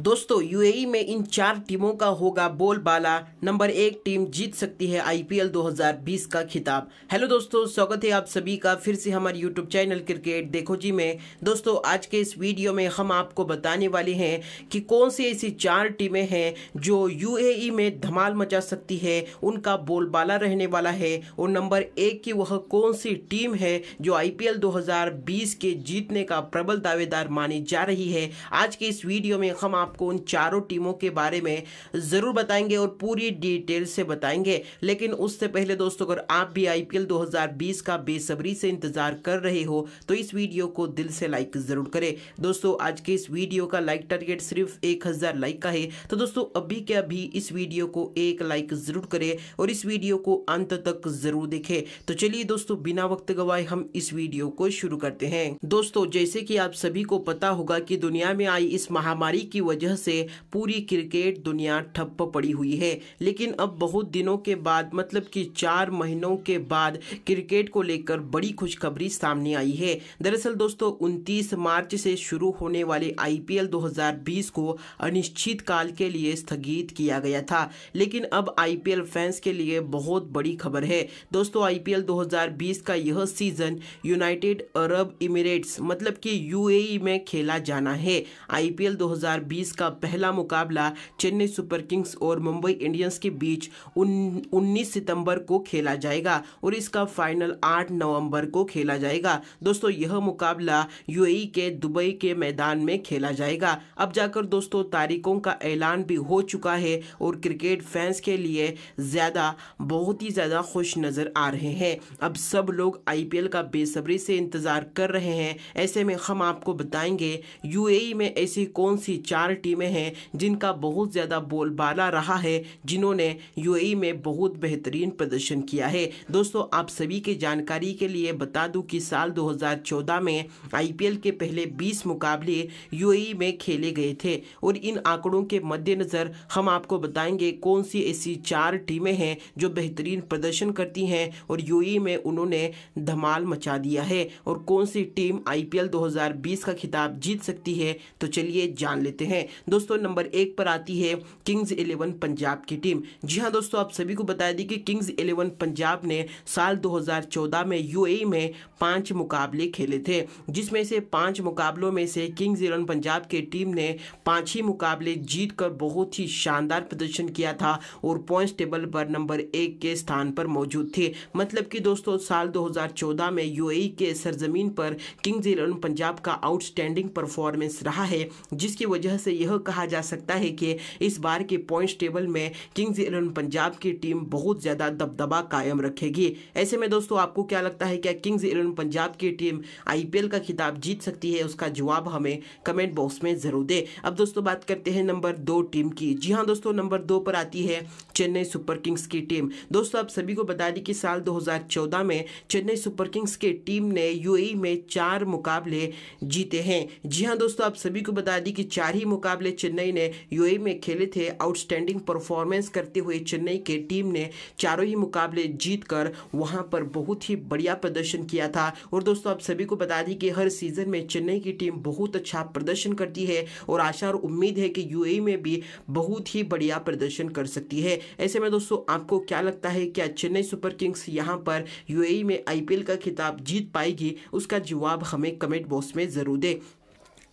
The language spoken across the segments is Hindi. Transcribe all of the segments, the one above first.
दोस्तों यूएई में इन चार टीमों का होगा बोलबाला नंबर एक टीम जीत सकती है आईपीएल 2020 का खिताब। हेलो दोस्तों, स्वागत है आप सभी का फिर से हमारे यूट्यूब चैनल क्रिकेट देखो जी में। दोस्तों, आज के इस वीडियो में हम आपको बताने वाले हैं कि कौन सी ऐसी चार टीमें हैं जो यूएई में धमाल मचा सकती है, उनका बोलबाला रहने वाला है। और नंबर एक की वह कौन सी टीम है जो आईपीएल 2020 के जीतने का प्रबल दावेदार मानी जा रही है। आज के इस वीडियो में हम आपको उन चारों टीमों के बारे में ज़रूर बताएँगे और पूरी डिटेल से बताएँगे। लेकिन उससे पहले दोस्तों, अगर आप भी आईपीएल 2020 का बेसब्री से इंतज़ार कर रहे हो तो इस वीडियो को दिल से लाइक ज़रूर करें। दोस्तों, आज के इस वीडियो का लाइक टारगेट सिर्फ़ एक हज़ार लाइक का है। तो दोस्तों, अभी के अभी इस वीडियो को एक लाइक ज़रूर करें और इस वीडियो को अंत तक ज़रूर देखें। तो चलिए दोस्तों, बिना वक्त गवाए हम इस वीडियो को शुरू करते हैं। दोस्तों, जैसे कि आप सभी को पता होगा कि दुनिया में आई इस महामारी की वजह से पूरी क्रिकेट दुनिया ठप्प पड़ी हुई है। लेकिन अब बहुत दिनों के बाद मतलब कि चार महीनों के बाद क्रिकेट को लेकर बड़ी खुशखबरी सामने आई है। दरअसल दोस्तों 29 मार्च से शुरू होने वाले आईपीएल 2020 को अनिश्चित काल के लिए स्थगित किया गया था। लेकिन अब आईपीएल फैंस के लिए बहुत बड़ी खबर है। दोस्तों, आईपीएल 2020 का यह सीज़न यूनाइटेड अरब इमिरेट्स मतलब कि यूएई में खेला जाना है। आईपीएल 2020 का पहला मुकाबला चेन्नई सुपर किंग्स और मुंबई इंडियंस के बीच उन, 19 सितंबर को खेला जाएगा और इसका फाइनल 8 नवंबर को खेला जाएगा। दोस्तों यह मुकाबला यूएई के दुबई के मैदान में खेला जाएगा। अब जाकर दोस्तों तारीखों का ऐलान भी हो चुका है और क्रिकेट फैंस के लिए ज़्यादा बहुत ही ज़्यादा खुश नज़र आ रहे हैं। अब सब लोग आईपीएल का बेसब्री से इंतज़ार कर रहे हैं। ऐसे में हम आपको बताएँगे यूएई में ऐसी कौन सी चार टीमें हैं जिनका बहुत ज़्यादा बोलबाला रहा है, जिन्होंने यूएई में बहुत बेहतरीन प्रदर्शन किया है। दोस्तों, आप सभी के जानकारी के लिए बता दूँ कि साल 2014 में आईपीएल के पहले 20 मुकाबले यूएई में खेले गए थे और इन आंकड़ों के मद्देनज़र हम आपको बताएँगे कौन सी ऐसी चार टीमें हैं जो बेहतरीन प्रदर्शन करती हैं और यूएई में उन्होंने धमाल मचा दिया है और कौन सी टीम आईपीएल 2020 का खिताब जीत सकती है तो चलिए जान लेते हैं। दोस्तों, नंबर एक पर आती है किंग्स इलेवन पंजाब की टीम। जी हाँ दोस्तों, आप सभी को बता दी कि किंग्स इलेवन पंजाब ने साल 2014 में यूएई में पाँच मुकाबले खेले थे, जिसमें से पाँच मुकाबलों में से किंग्स इलेवन पंजाब की टीम ने पाँच ही मुकाबले जीत कर बहुत ही शानदार प्रदर्शन किया था और पॉइंट्स टेबल पर नंबर एक के स्थान पर मौजूद थे। मतलब कि दोस्तों, साल 2014 में यूएई के सरजमीन पर किंग्स इलेवन पंजाब का आउटस्टैंडिंग परफॉर्मेंस रहा है, जिसकी वजह से यह कहा जा सकता है कि इस बार के पॉइंट्स टेबल में किंग्स इलेवन पंजाब की टीम बहुत ज़्यादा दबदबा कायम रखेगी। ऐसे में दोस्तों, आपको क्या लगता है, क्या किंग्स इलेवन पंजाब की टीम आईपीएल का खिताब जीत सकती है? उसका जवाब हमें कमेंट बॉक्स में ज़रूर दे। अब दोस्तों, बात करते हैं नंबर दो टीम की। जी हाँ दोस्तों नंबर दो पर आती है चेन्नई सुपर किंग्स की टीम दोस्तों, आप सभी को बता दी कि साल 2014 में चेन्नई सुपर किंग्स की टीम ने यूएई में चार मुकाबले जीते हैं। जी हाँ दोस्तों, आप सभी को बता दी कि चार ही मुकाबले चेन्नई ने यूएई में खेले थे आउटस्टैंडिंग परफॉर्मेंस करते हुए चेन्नई के टीम ने चारों ही मुकाबले जीत कर वहाँ पर बहुत ही बढ़िया प्रदर्शन किया था। और दोस्तों, आप सभी को बता दी कि हर सीज़न में चेन्नई की टीम बहुत अच्छा प्रदर्शन करती है और आशा और उम्मीद है कि यूएई में भी बहुत ही बढ़िया प्रदर्शन कर सकती है। ऐसे में दोस्तों, आपको क्या लगता है, क्या चेन्नई सुपर किंग्स यहाँ पर यूएई में आईपीएल का खिताब जीत पाएगी? उसका जवाब हमें कमेंट बॉक्स में ज़रूर दे।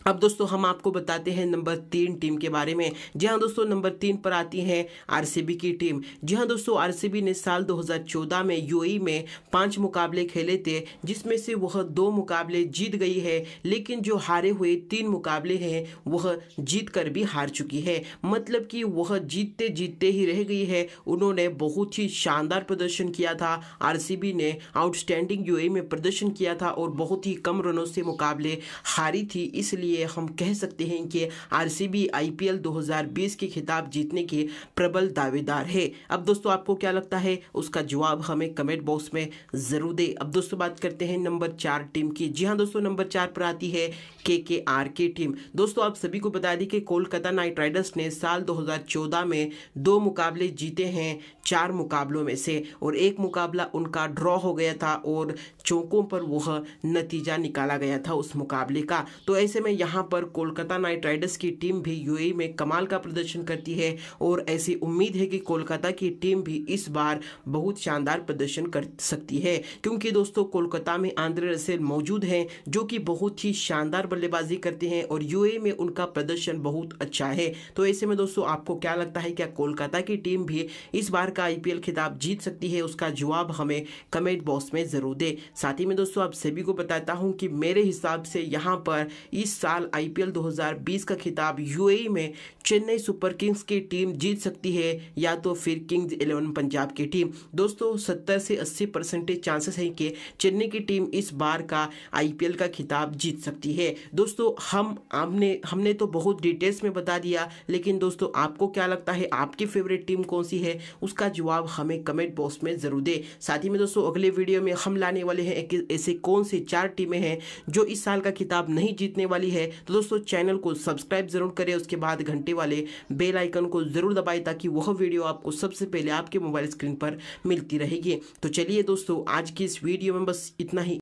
अब दोस्तों, हम आपको बताते हैं नंबर तीन टीम के बारे में। जी हाँ दोस्तों, नंबर तीन पर आती है आरसीबी की टीम। जी हाँ दोस्तों, आरसीबी ने साल 2014 में यूएई में पाँच मुकाबले खेले थे, जिसमें से वह दो मुकाबले जीत गई है, लेकिन जो हारे हुए तीन मुकाबले हैं, वह जीत कर भी हार चुकी है। मतलब कि वह जीतते जीतते ही रह गई है। उन्होंने बहुत ही शानदार प्रदर्शन किया था। आरसीबी ने आउटस्टैंडिंग यूएई में प्रदर्शन किया था और बहुत ही कम रनों से मुकाबले हारी थी, इसलिए लिए हम कह सकते हैं कि आरसीबी आईपीएल 2020 के खिताब जीतने के प्रबल दावेदार है। अब दोस्तों, आपको क्या लगता है? उसका जवाब हमें कमेंट बॉक्स में ज़रूर दे। अब दोस्तों, बात करते हैं नंबर चार टीम की। जी हाँ दोस्तों, नंबर चार पर आती है के के आर की टीम। दोस्तों, आप सभी को बता दें कि कोलकाता नाइट राइडर्स ने साल 2014 में दो मुकाबले जीते हैं चार मुकाबलों में से, और एक मुकाबला उनका ड्रॉ हो गया था, और चौकों पर वह नतीजा निकाला गया था उस मुकाबले का। तो ऐसे में यहाँ पर कोलकाता नाइट राइडर्स की टीम भी यूएई में कमाल का प्रदर्शन करती है, और ऐसी उम्मीद है कि कोलकाता की टीम भी इस बार बहुत शानदार प्रदर्शन कर सकती है। क्योंकि दोस्तों, कोलकाता में आंद्रे रसेल मौजूद हैं, जो कि बहुत ही शानदार बल्लेबाजी करते हैं, और यूए में उनका प्रदर्शन बहुत अच्छा है। तो ऐसे में दोस्तों, आपको क्या लगता है, क्या कोलकाता की टीम भी इस बार का आईपीएल खिताब जीत सकती है, उसका जवाब हमें कमेंट बॉक्स में ज़रूर दे। साथ ही में दोस्तों, आप सभी को बताता हूँ कि मेरे हिसाब से यहाँ पर इस साल आईपीएल 2020 का खिताब यूएई में चेन्नई सुपर किंग्स की टीम जीत सकती है, या तो फिर किंग्स इलेवन पंजाब की टीम। दोस्तों, सत्तर से अस्सी परसेंटेज चांसेस है कि चेन्नई की टीम इस बार का आईपीएल का खिताब जीत सकती है। दोस्तों, हम, हमने हमने तो बहुत डिटेल्स में बता दिया, लेकिन दोस्तों, आपको क्या लगता है, आपकी फेवरेट टीम कौन सी है? उसका जवाब हमें कमेंट बॉक्स में ज़रूर दे। साथ ही में दोस्तों, अगले वीडियो में हम लाने वाले हैं ऐसे कौन से चार टीमें हैं जो इस साल का खिताब नहीं जीतने वाली है। तो दोस्तों, चैनल को सब्सक्राइब ज़रूर करें, उसके बाद घंटे वाले बेल आइकन को ज़रूर दबाएँ ताकि वह वीडियो आपको सबसे पहले आपके मोबाइल स्क्रीन पर मिलती रहेगी। तो चलिए दोस्तों, आज की इस वीडियो में बस इतना ही।